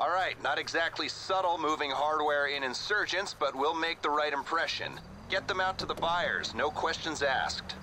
All right, not exactly subtle moving hardware in insurgents, but we'll make the right impression. Get them out to the buyers, no questions asked.